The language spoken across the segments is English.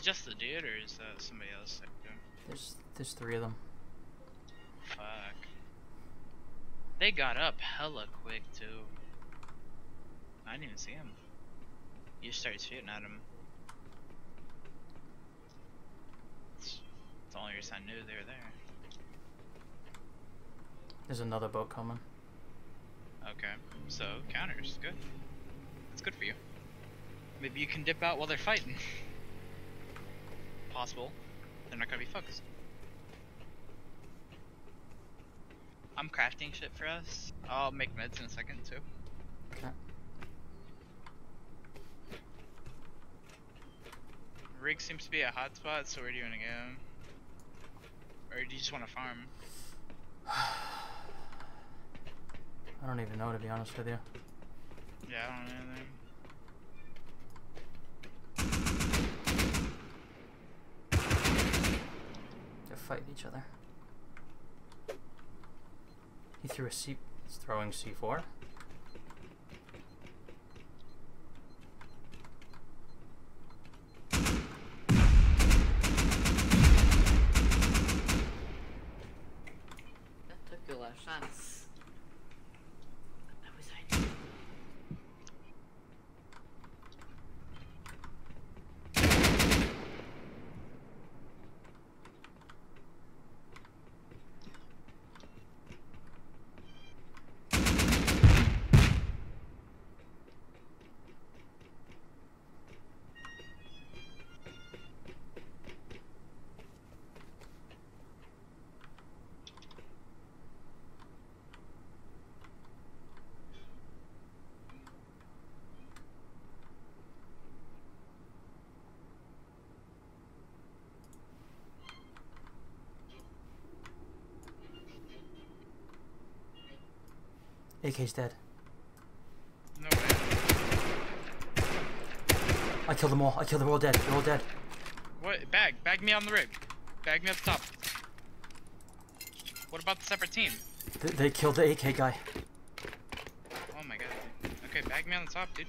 it just the dude, or is that somebody else? There's there's three of them. Fuck. They got up hella quick too. I didn't even see him. You started shooting at him. It's the only reason I knew they were there. There's another boat coming. Okay, so counters, good. That's good for you. Maybe you can dip out while they're fighting. Possible. They're not gonna be focused. I'm crafting shit for us. I'll make meds in a second too. Okay. Rig seems to be a hot spot, so where do you wanna go? Or do you just wanna farm? I don't even know to be honest with you. Yeah, I don't know anything. They're each other. He threw a C. He's throwing C4. That took your last chance. That was ideal. AK's dead. No way. I killed them all. I killed them all dead. They're all dead. What? Bag. Bag me on the rig. Bag me at the top. What about the separate team? Th they killed the AK guy. Oh my god. Okay, bag me on the top, dude.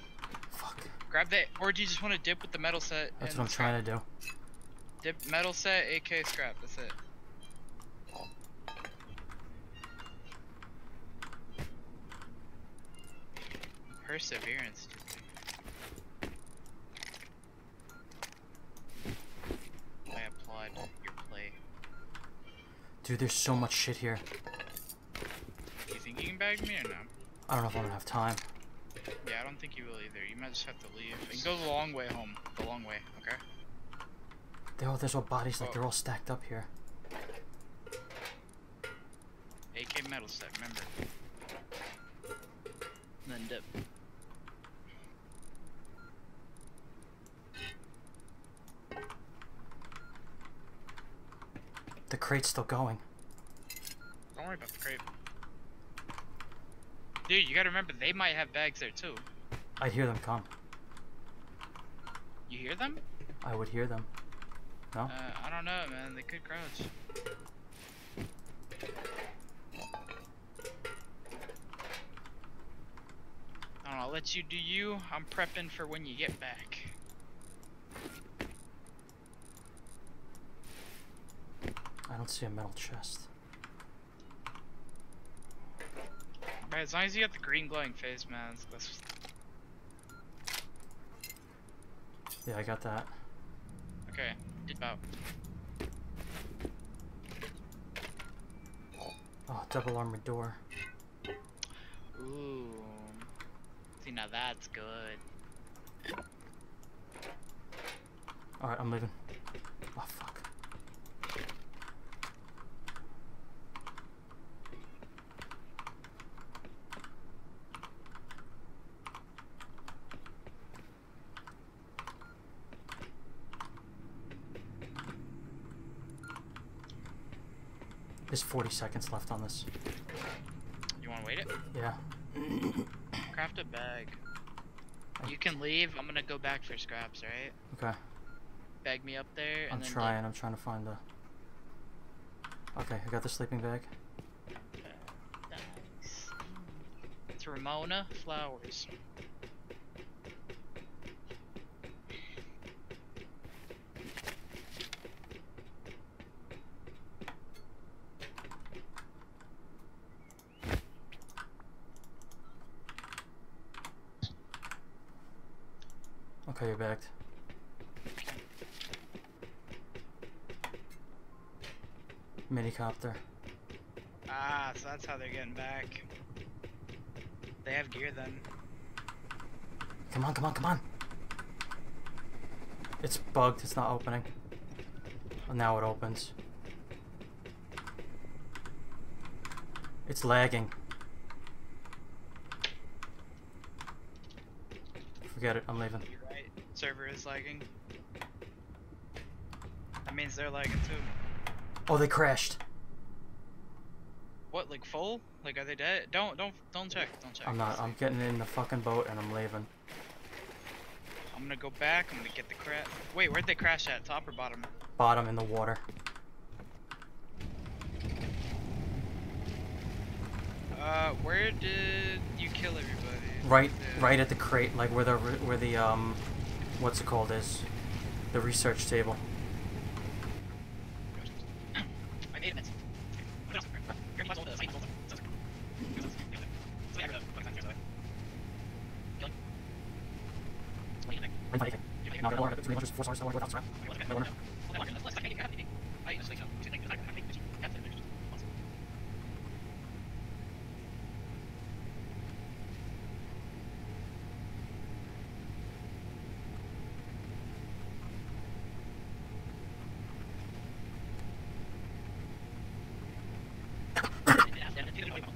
Fuck. Grab that, or do you just want to dip with the metal set? That's what I'm scrap? trying to do. Dip metal set, AK scrap. That's it. Perseverance. I applaud your play. Dude, there's so much shit here. You think you can bag me or no? I don't know if I'm gonna have time. Yeah, I don't think you will either. You might just have to leave. And go the long way home. The long way, okay? They're all, there's all bodies like Oh. they're all stacked up here. AK metal set, remember. And then dip. The crate's still going. Don't worry about the crate. Dude, you gotta remember, they might have bags there too. I hear them come. You hear them? I would hear them. No? Uh, I don't know, man. They could crouch. I don't know, I'll let you do you. I'm prepping for when you get back. I don't see a metal chest. Right, as long as you got the green glowing face, man, that's, that's Yeah, I got that. okay. Dip out. Oh, double armored door. Ooh. See, now that's good. Alright, I'm leaving. Oh, fuck. There's 40 seconds left on this. You wanna wait it? Yeah. Craft a bag. You can leave. I'm gonna go back for scraps, right? Okay. Bag me up there. I'm trying. I'm trying to find the. Okay, I got the sleeping bag. Nice. It's Ramona Flowers. Pay you back. Minicopter. Ah, so that's how they're getting back. They have gear then. Come on, come on, come on. It's bugged. It's not opening. Now it opens. It's lagging. Forget it. I'm leaving. Server is lagging. That means they're lagging too. Oh, they crashed. What, like full? Like are they dead? Don't don't don't check. Don't check. I'm not. I'm getting in the fucking boat and I'm leaving. I'm gonna go back. I'm gonna get the crash. Wait, where'd they crash at? Top or bottom? Bottom in the water. Uh, where did you kill everybody? Right, right at the crate, like where the where the um, what's it called is, the research table.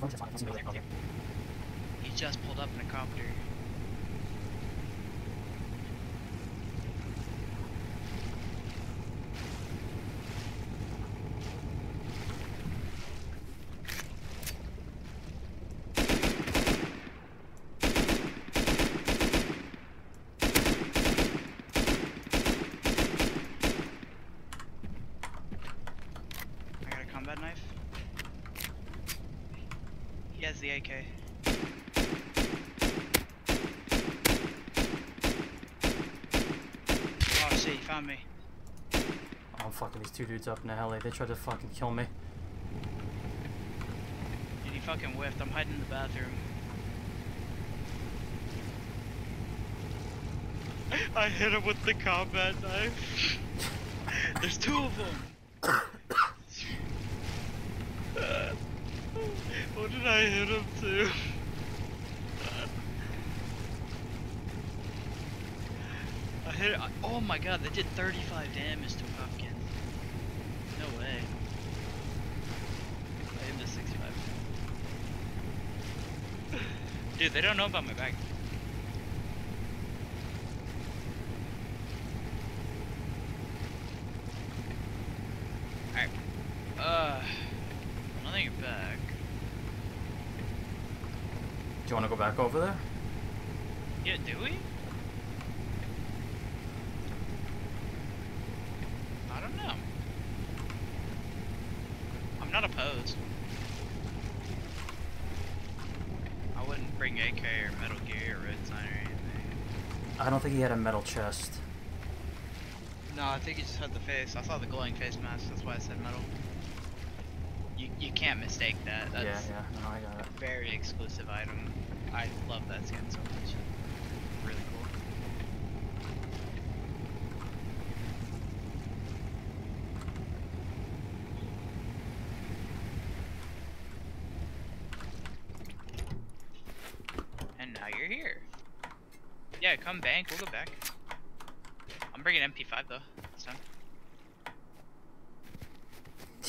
He just pulled up in a copter. I got a combat knife. He has the AK. Oh shit, he found me. Oh, I'm fucking these two dudes up in the heli. They tried to fucking kill me. Dude, he fucking whiffed. I'm hiding in the bathroom. I hit him with the combat knife. There's two of them. what did I hit him to? I hit. Oh my god, they did 35 damage to Pumpkin. No way. I hit him to 65. Dude, they don't know about my bag. Alright. Uh. I think you're back. Do you want to go back over there? Yeah, do we? I don't know. I'm not opposed. I wouldn't bring AK or Metal Gear or Red Sign or anything. I don't think he had a metal chest. No, I think he just had the face. I saw the glowing face mask. That's why I said metal. You you can't mistake that. That's yeah, yeah. No, I got it. a very exclusive item. I love that skin so much. Really cool. And now you're here. Yeah, come bank. We'll go back. I'm bringing MP5 though. This time.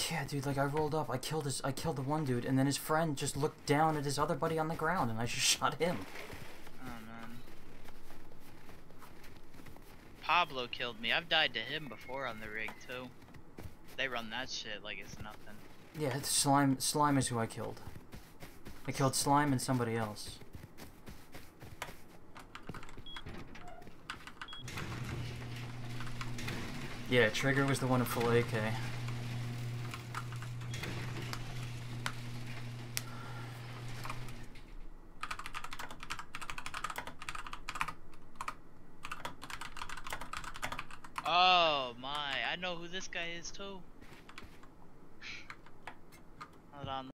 Yeah, dude. Like I rolled up. I killed his. I killed the one dude, and then his friend just looked down at his other buddy on the ground, and I just shot him. Oh man. Pablo killed me. I've died to him before on the rig too. They run that shit like it's nothing. Yeah, it's slime. Slime is who I killed. I killed slime and somebody else. Yeah, Trigger was the one in full AK.